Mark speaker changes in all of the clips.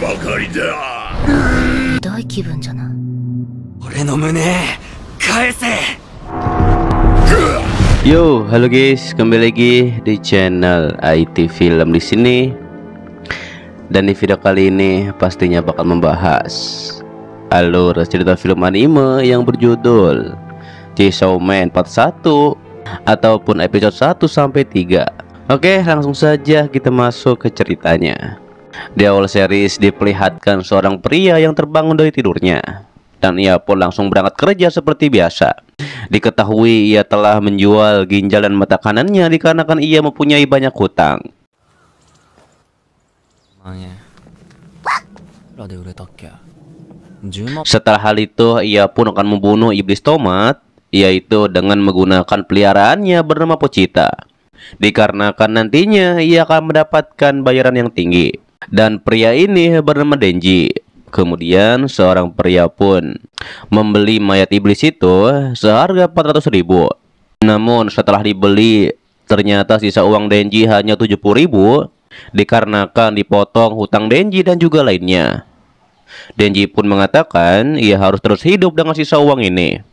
Speaker 1: ばかりだ
Speaker 2: ひどい気分じゃない
Speaker 3: 俺の胸返せ
Speaker 4: Yo, halo guys, kembali lagi di channel IT Film di sini. Dan di video kali ini pastinya bakal membahas alur cerita film anime yang berjudul Chainsaw Man Part 1 ataupun episode 1 sampai 3. Oke, langsung saja kita masuk ke ceritanya. Di awal series diperlihatkan seorang pria yang terbangun dari tidurnya dan ia pun langsung berangkat kerja seperti biasa. Diketahui ia telah menjual ginjal dan mata kanannya dikarenakan ia mempunyai banyak hutang. Setelah hal itu, ia pun akan membunuh iblis tomat, yaitu dengan menggunakan peliharaannya bernama Pocita, Dikarenakan nantinya ia akan mendapatkan bayaran yang tinggi. Dan pria ini bernama Denji. Kemudian seorang pria pun membeli mayat iblis itu seharga 400 ribu. Namun setelah dibeli, ternyata sisa uang Denji hanya 70 ribu dikarenakan dipotong hutang Denji dan juga lainnya. Denji pun mengatakan ia harus terus hidup dengan sisa uang ini.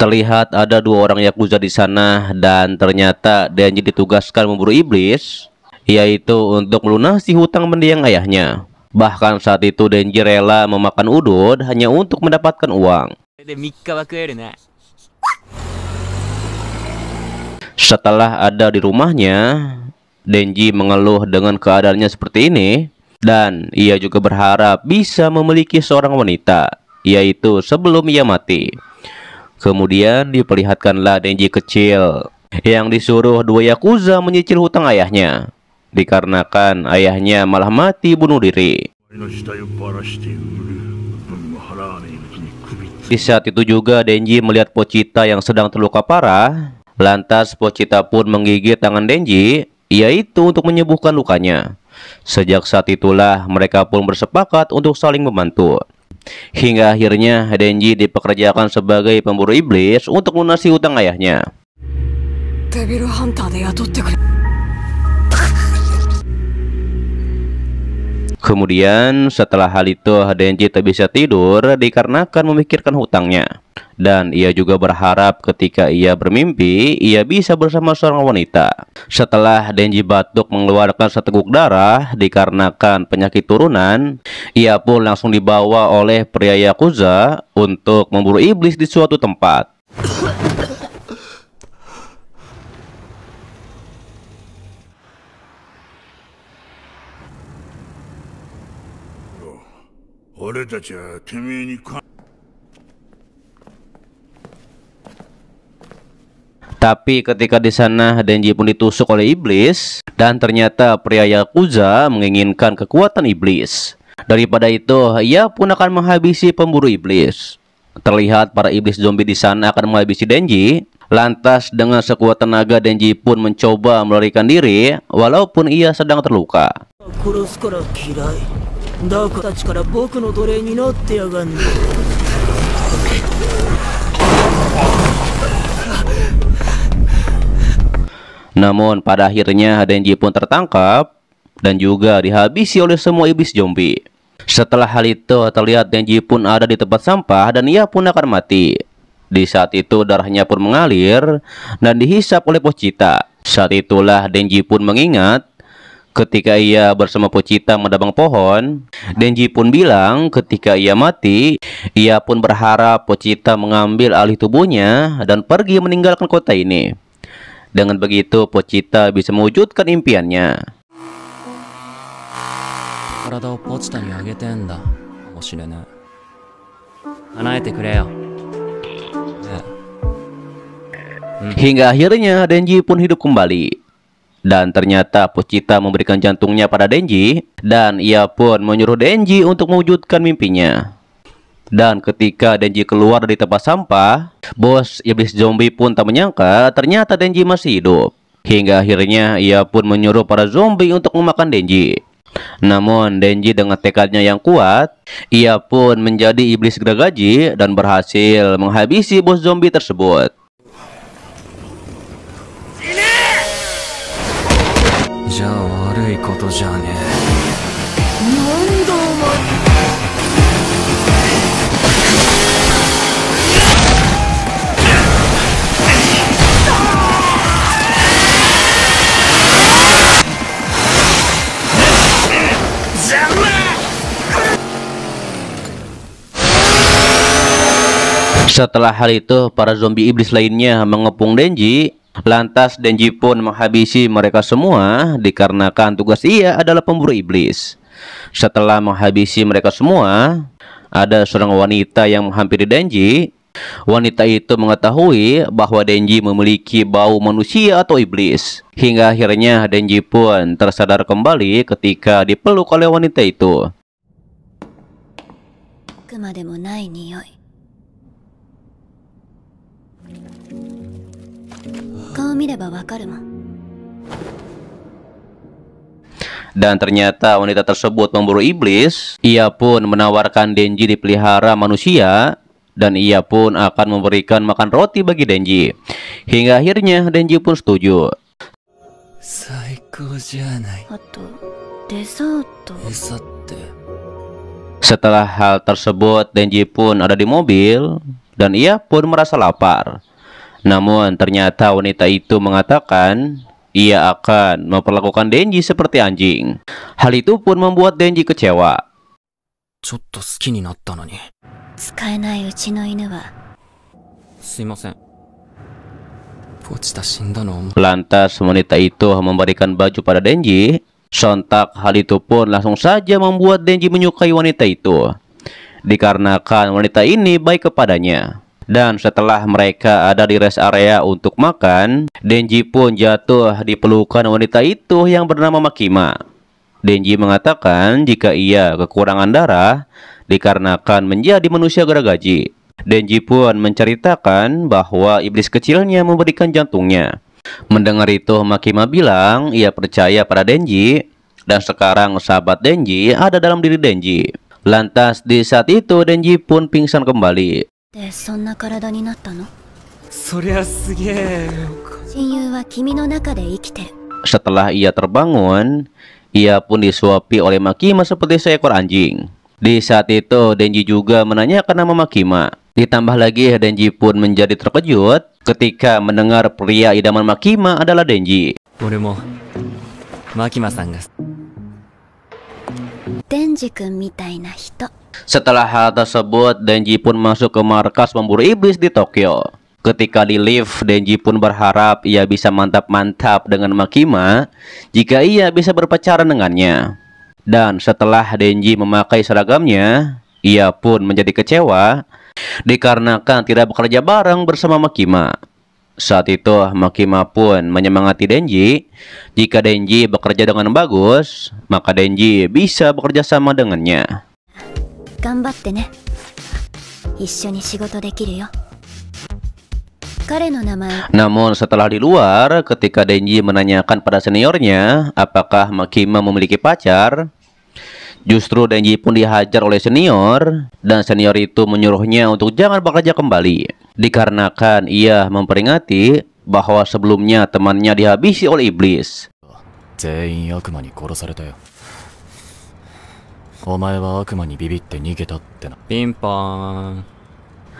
Speaker 4: Terlihat ada dua orang Yakuza di sana dan ternyata Denji ditugaskan memburu iblis, yaitu untuk melunasi hutang mendiang ayahnya. Bahkan saat itu Denji rela memakan udon hanya untuk mendapatkan uang. Setelah ada di rumahnya, Denji mengeluh dengan keadaannya seperti ini dan ia juga berharap bisa memiliki seorang wanita yaitu sebelum ia mati. Kemudian diperlihatkanlah Denji kecil yang disuruh dua Yakuza menyicil hutang ayahnya. Dikarenakan ayahnya malah mati bunuh diri. Di saat itu juga Denji melihat Pochita yang sedang terluka parah. Lantas Pochita pun menggigit tangan Denji, yaitu untuk menyembuhkan lukanya. Sejak saat itulah mereka pun bersepakat untuk saling membantu. Hingga akhirnya Denji dipekerjakan sebagai pemburu iblis untuk lunasi hutang ayahnya. Kemudian setelah hal itu Denji tak bisa tidur dikarenakan memikirkan hutangnya. Dan ia juga berharap ketika ia bermimpi, ia bisa bersama seorang wanita. Setelah Denji batuk mengeluarkan seteguk darah dikarenakan penyakit turunan, ia pun langsung dibawa oleh pria Yakuza untuk memburu iblis di suatu tempat.
Speaker 1: 俺たちはてめえにか
Speaker 4: Tapi ketika di sana Denji pun ditusuk oleh iblis dan ternyata pria Yakuza menginginkan kekuatan iblis. Daripada itu, ia pun akan menghabisi pemburu iblis. Terlihat para iblis zombie di sana akan menghabisi Denji. Lantas dengan sekuat tenaga Denji pun mencoba melarikan diri walaupun ia sedang terluka.
Speaker 5: 殺すから嫌いだからたちから僕の奴隷になってやがんね
Speaker 4: Namun pada akhirnya Denji pun tertangkap dan juga dihabisi oleh semua iblis zombie. Setelah hal itu terlihat Denji pun ada di tempat sampah dan ia pun akan mati. Di saat itu darahnya pun mengalir dan dihisap oleh Pochita. Saat itulah Denji pun mengingat Ketika ia bersama Pochita mendabang pohon, Denji pun bilang ketika ia mati, ia pun berharap Pochita mengambil alih tubuhnya dan pergi meninggalkan kota ini. Dengan begitu, Pochita bisa mewujudkan impiannya. Hingga akhirnya Denji pun hidup kembali. Dan ternyata Pochita memberikan jantungnya pada Denji dan ia pun menyuruh Denji untuk mewujudkan mimpinya. Dan ketika Denji keluar dari tempat sampah, bos iblis zombie pun tak menyangka ternyata Denji masih hidup. Hingga akhirnya ia pun menyuruh para zombie untuk memakan Denji. Namun Denji dengan tekadnya yang kuat, ia pun menjadi iblis gergaji dan berhasil menghabisi bos zombie tersebut.
Speaker 3: じゃあ悪いことじゃね
Speaker 2: なんだお前「
Speaker 4: Setelah hal itu, para zombie iblis lainnya mengepung Denji. Lantas Denji pun menghabisi mereka semua dikarenakan tugas ia adalah pemburu iblis. Setelah menghabisi mereka semua, ada seorang wanita yang menghampiri Denji. Wanita itu mengetahui bahwa Denji memiliki bau manusia atau iblis. Hingga akhirnya Denji pun tersadar kembali ketika dipeluk oleh wanita itu.
Speaker 2: 悪魔でもない匂い顔見ればわかるもん
Speaker 4: Dan ternyata wanita tersebut memburu iblis. Ia pun menawarkan Denji dipelihara manusia dan ia pun akan memberikan makan roti bagi Denji. Hingga akhirnya Denji pun setuju.
Speaker 3: 最高じゃない
Speaker 2: あとデザート
Speaker 3: 餌って
Speaker 4: Setelah hal tersebut, Denji pun ada di mobil dan ia pun merasa lapar. Namun ternyata wanita itu mengatakan ia akan memperlakukan Denji seperti anjing. Hal itu pun membuat Denji kecewa. Lantas wanita itu memberikan baju pada Denji. Sontak hal itu pun langsung saja membuat Denji menyukai wanita itu. Dikarenakan wanita ini baik kepadanya. Dan setelah mereka ada di rest area untuk makan, Denji pun jatuh di pelukan wanita itu yang bernama Makima. Denji mengatakan jika ia kekurangan darah dikarenakan menjadi manusia geragaji. Denji pun menceritakan bahwa iblis kecilnya memberikan jantungnya. Mendengar itu, Makima bilang ia percaya pada Denji dan sekarang sahabat Denji ada dalam diri Denji. Lantas di saat itu Denji pun pingsan kembali.
Speaker 2: でそんな体になったの
Speaker 3: そりゃすげえ
Speaker 2: 親友は君の中で生きてる
Speaker 4: Setelah ia terbangun, ia pun disuapi oleh Makima seperti seekor anjing. Di saat itu Denji juga menanyakan nama Makima. Ditambah lagi Denji pun menjadi terkejut ketika mendengar pria idaman Makima adalah Denji.
Speaker 3: 俺もマキマさんが
Speaker 2: デンジ君みたいな人
Speaker 4: setelah hal tersebut, Denji pun masuk ke markas pemburu iblis di Tokyo. Ketika di lift, Denji pun berharap ia bisa mantap-mantap dengan Makima jika ia bisa berpacaran dengannya. Dan setelah Denji memakai seragamnya, ia pun menjadi kecewa dikarenakan tidak bekerja bareng bersama Makima. Saat itu, Makima pun menyemangati Denji. Jika Denji bekerja dengan bagus, maka Denji bisa bekerja sama dengannya.
Speaker 2: 頑張ってね一緒に仕事できるよ彼の名前
Speaker 4: Namun setelah di luar, ketika Denji menanyakan pada seniornya apakah Makima memiliki pacar, justru Denji pun dihajar oleh senior dan senior itu menyuruhnya untuk jangan bekerja kembali dikarenakan ia memperingati bahwa sebelumnya temannya dihabisi oleh iblis.
Speaker 6: お前は悪魔にビビって逃げたってな
Speaker 3: ピンポーン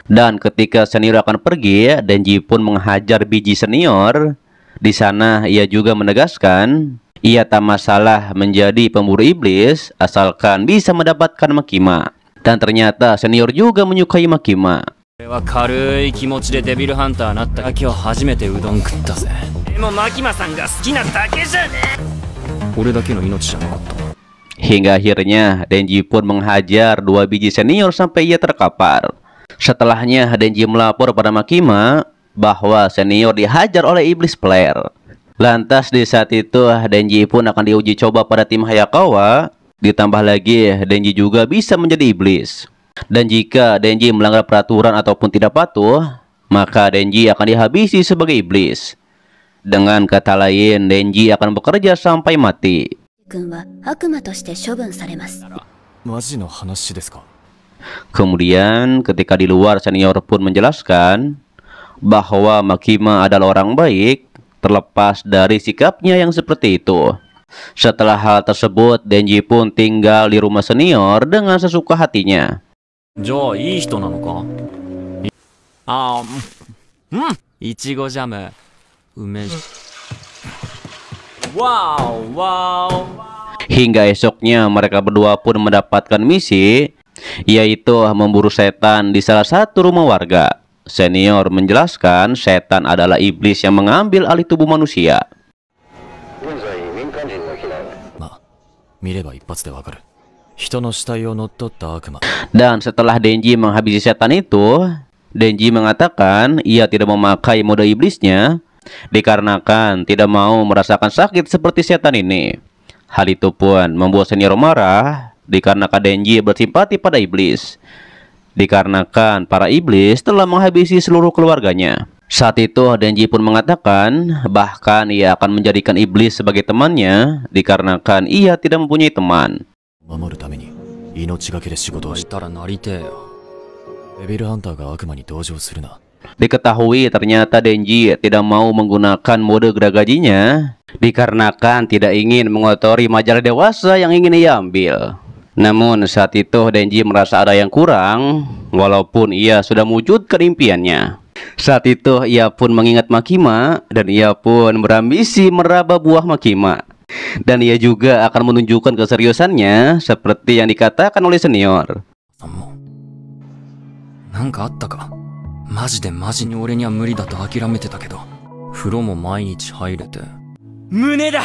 Speaker 4: Dan ketika senior akan pergi, Denji pun menghajar biji senior. Di sana ia juga menegaskan ia tak masalah menjadi pemburu iblis asalkan bisa mendapatkan Makima. Dan ternyata senior juga menyukai Makima.
Speaker 3: 俺は軽い気持ちでデビルハンターなった今日初めてうどん食ったぜでもマキマさんが好きなだけじゃね俺だけの命じゃなかった
Speaker 4: Hingga akhirnya Denji pun menghajar dua biji senior sampai ia terkapar. Setelahnya Denji melapor pada Makima bahwa senior dihajar oleh iblis player. Lantas di saat itu Denji pun akan diuji coba pada tim Hayakawa. Ditambah lagi Denji juga bisa menjadi iblis. Dan jika Denji melanggar peraturan ataupun tidak patuh, maka Denji akan dihabisi sebagai iblis. Dengan kata lain, Denji akan bekerja sampai mati.
Speaker 2: 君は悪魔として処分されます
Speaker 6: マジの話ですか
Speaker 4: Kemudian ketika di luar senior pun menjelaskan bahwa Makima adalah orang baik terlepas dari sikapnya yang seperti itu. Setelah hal tersebut, Denji pun tinggal di rumah senior dengan sesuka hatinya.
Speaker 3: じゃあいい人なのかい Wow, wow.
Speaker 4: Hingga esoknya mereka berdua pun mendapatkan misi, yaitu memburu setan di salah satu rumah warga. Senior menjelaskan setan adalah iblis yang mengambil alih tubuh manusia. Dan setelah Denji menghabisi setan itu, Denji mengatakan ia tidak memakai mode iblisnya dikarenakan tidak mau merasakan sakit seperti setan ini. Hal itu pun membuat senior marah dikarenakan Denji bersimpati pada iblis. Dikarenakan para iblis telah menghabisi seluruh keluarganya. Saat itu Denji pun mengatakan bahkan ia akan menjadikan iblis sebagai temannya dikarenakan ia tidak mempunyai teman. Diketahui ternyata Denji tidak mau menggunakan mode geragajinya dikarenakan tidak ingin mengotori majalah dewasa yang ingin ia ambil. Namun saat itu Denji merasa ada yang kurang walaupun ia sudah mewujudkan impiannya. Saat itu ia pun mengingat Makima dan ia pun berambisi meraba buah Makima dan ia juga akan menunjukkan keseriusannya seperti yang dikatakan oleh senior.
Speaker 3: マジでマジに俺には無理だと諦めてたけど風呂も毎日入れて胸だ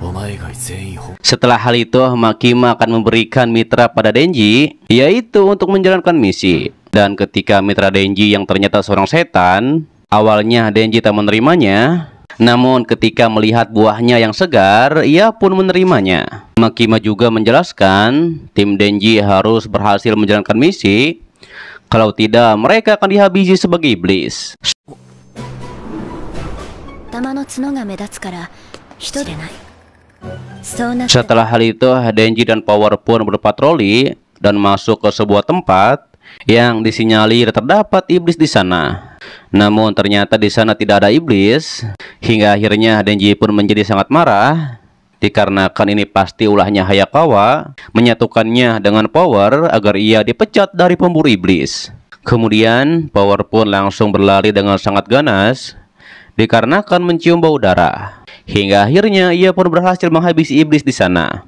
Speaker 6: お前以外全員ほ
Speaker 4: Setelah hal itu, Makima akan memberikan mitra pada Denji, yaitu untuk menjalankan misi. Dan ketika mitra Denji yang ternyata seorang setan, awalnya Denji tak menerimanya. Namun ketika melihat buahnya yang segar, ia pun menerimanya. Makima juga menjelaskan, tim Denji harus berhasil menjalankan misi. kalau tidak, mereka akan dihabisi sebagai iblis. Setelah hal itu, Denji dan Power pun berpatroli dan masuk ke sebuah tempat yang disinyalir terdapat iblis di sana. Namun ternyata di sana tidak ada iblis, hingga akhirnya Denji pun menjadi sangat marah dikarenakan ini pasti ulahnya Hayakawa menyatukannya dengan Power agar ia dipecat dari pemburu iblis. Kemudian Power pun langsung berlari dengan sangat ganas dikarenakan mencium bau darah. Hingga akhirnya ia pun berhasil menghabisi iblis di sana.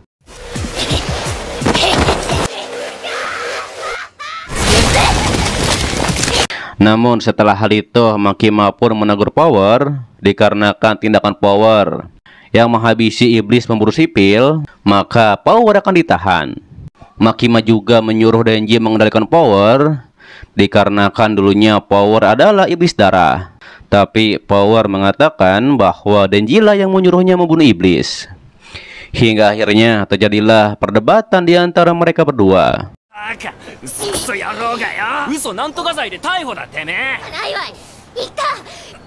Speaker 4: Namun setelah hal itu Makima pun menegur Power dikarenakan tindakan Power yang menghabisi iblis pemburu sipil, maka Power akan ditahan. Makima juga menyuruh Denji mengendalikan Power dikarenakan dulunya Power adalah iblis darah. Tapi Power mengatakan bahwa Denji lah yang menyuruhnya membunuh iblis. Hingga akhirnya terjadilah perdebatan di antara mereka berdua.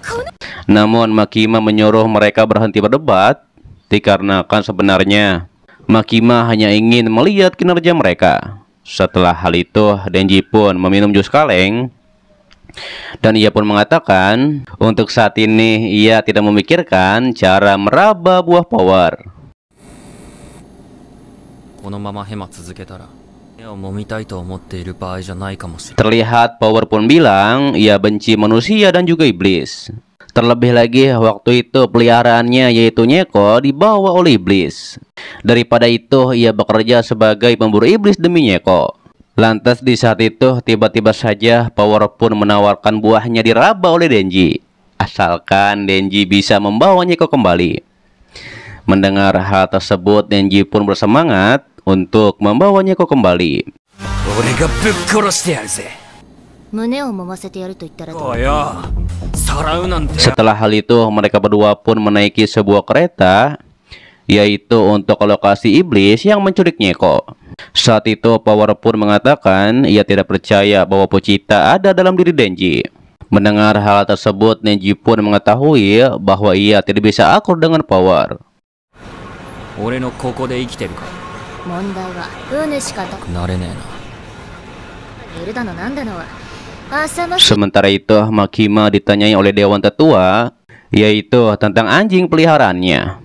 Speaker 3: バカ嘘クソ野郎がよ嘘なんとか罪で逮捕だてめえ
Speaker 2: ないわいいたこの
Speaker 4: Namun Makima menyuruh mereka berhenti berdebat dikarenakan sebenarnya Makima hanya ingin melihat kinerja mereka. Setelah hal itu, Denji pun meminum jus kaleng dan ia pun mengatakan untuk saat ini ia tidak memikirkan cara meraba buah power.
Speaker 3: このままヘマ続けたら
Speaker 4: Terlihat Power pun bilang ia benci manusia dan juga iblis. Terlebih lagi waktu itu peliharaannya yaitu Nyeko dibawa oleh iblis. Daripada itu ia bekerja sebagai pemburu iblis demi Nyeko. Lantas di saat itu tiba-tiba saja Power pun menawarkan buahnya diraba oleh Denji. Asalkan Denji bisa membawa Nyeko kembali. Mendengar hal tersebut Denji pun bersemangat untuk membawa Nyeko kembali.
Speaker 3: 俺がぶっ殺してやるぜ
Speaker 2: 胸を揉ませてやると言ったらどう
Speaker 3: およさらうなんて
Speaker 4: Setelah hal itu, mereka berdua pun menaiki sebuah kereta, yaitu untuk ke lokasi iblis yang menculik Nyeko. Saat itu, Power pun mengatakan ia tidak percaya bahwa Pochita ada dalam diri Denji. Mendengar hal tersebut, Denji pun mengetahui bahwa ia tidak bisa akur dengan Power.
Speaker 3: 俺のここで生きてるか
Speaker 2: 問題はうぬしかと
Speaker 3: なれねえ
Speaker 2: いるだのなんだのは浅まし
Speaker 4: Sementara itu, Makima ditanyai oleh Dewan Tetua, yaitu tentang anjing peliharaannya.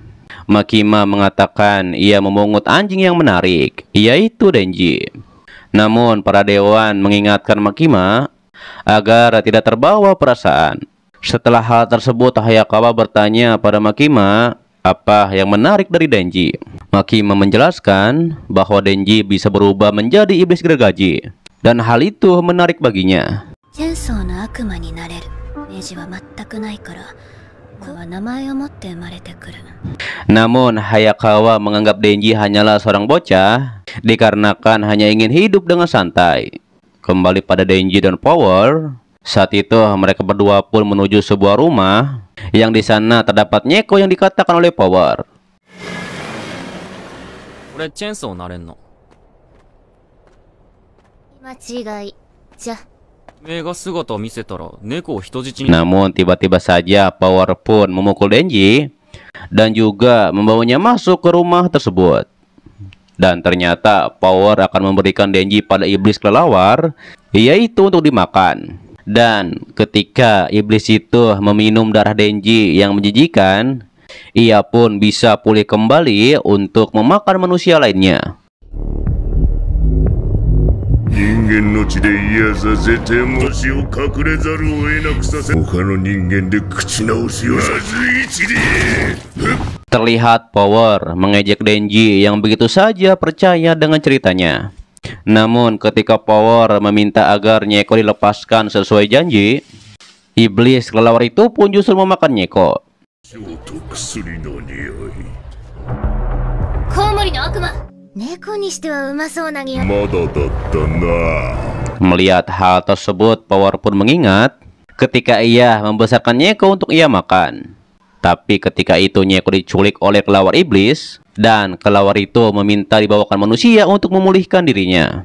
Speaker 4: Makima mengatakan ia memungut anjing yang menarik, yaitu Denji. Namun para dewan mengingatkan Makima agar tidak terbawa perasaan. Setelah hal tersebut, Hayakawa bertanya pada Makima apa yang menarik dari Denji? Makima menjelaskan bahwa Denji bisa berubah menjadi iblis gergaji dan hal itu menarik baginya. Namun Hayakawa menganggap Denji hanyalah seorang bocah dikarenakan hanya ingin hidup dengan santai. Kembali pada Denji dan Power, saat itu mereka berdua pun menuju sebuah rumah yang di sana terdapat Neko yang dikatakan oleh Power. Namun tiba-tiba saja Power pun memukul Denji dan juga membawanya masuk ke rumah tersebut. Dan ternyata Power akan memberikan Denji pada iblis kelelawar, yaitu untuk dimakan. Dan ketika iblis itu meminum darah Denji yang menjijikan, ia pun bisa pulih kembali untuk memakan manusia lainnya.
Speaker 1: 人間の血で嫌させても死を隠れざるを得なくさせ他の人間で口直しをさず一で
Speaker 4: Terlihat Power mengejek Denji yang begitu saja percaya dengan ceritanya. Namun ketika Power meminta agar Nyeko dilepaskan sesuai janji, iblis kelelawar itu pun justru memakan Nyeko. Melihat hal tersebut, Power pun mengingat ketika ia membesarkan Nyeko untuk ia makan. Tapi ketika itu Nyeko diculik oleh kelawar iblis, dan kelawar itu meminta dibawakan manusia untuk memulihkan dirinya.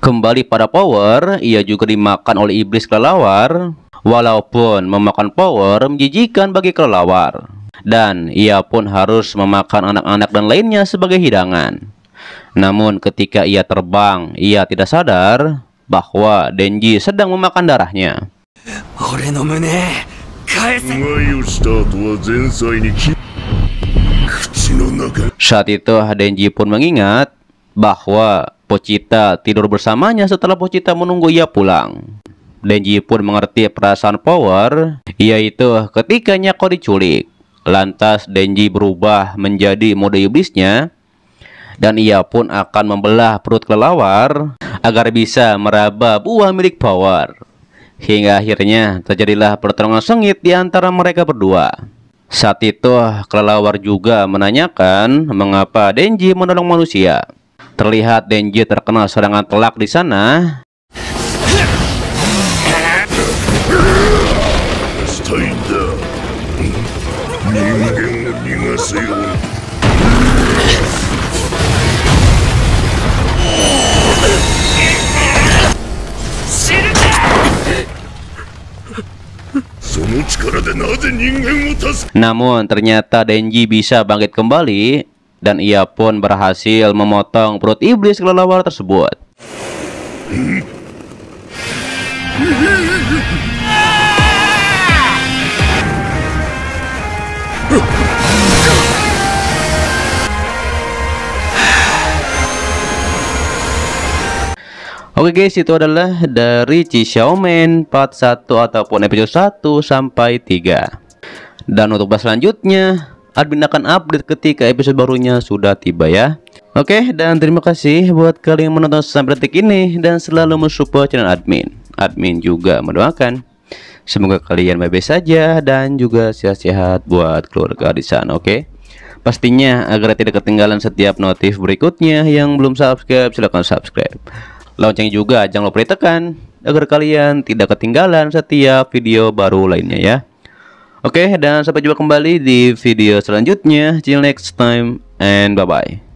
Speaker 4: Kembali pada Power, ia juga dimakan oleh iblis kelelawar. Walaupun memakan Power menjijikan bagi kelelawar. Dan ia pun harus memakan anak-anak dan lainnya sebagai hidangan. Namun ketika ia terbang, ia tidak sadar bahwa Denji sedang memakan darahnya. Saat itu Denji pun mengingat bahwa Pochita tidur bersamanya setelah Pochita menunggu ia pulang. Denji pun mengerti perasaan Power, yaitu ketika Nyako diculik. Lantas Denji berubah menjadi mode iblisnya dan ia pun akan membelah perut kelelawar agar bisa meraba buah milik Power. Hingga akhirnya terjadilah pertarungan sengit di antara mereka berdua. Saat itu, kelelawar juga menanyakan mengapa Denji menolong manusia. Terlihat Denji terkena serangan telak di sana. Namun ternyata Denji bisa bangkit kembali dan ia pun berhasil memotong perut iblis kelelawar tersebut. Oke guys, itu adalah dari Xiaomen part 1 ataupun episode 1 sampai 3. Dan untuk bahas selanjutnya, admin akan update ketika episode barunya sudah tiba ya. Oke, dan terima kasih buat kalian yang menonton sampai detik ini dan selalu mensupport channel admin. Admin juga mendoakan semoga kalian baik-baik saja dan juga sehat-sehat buat keluarga di sana, oke? Pastinya agar tidak ketinggalan setiap notif berikutnya yang belum subscribe silahkan subscribe. Lonceng juga jangan lupa ditekan agar kalian tidak ketinggalan setiap video baru lainnya ya. Oke, dan sampai jumpa kembali di video selanjutnya. See you next time and bye bye.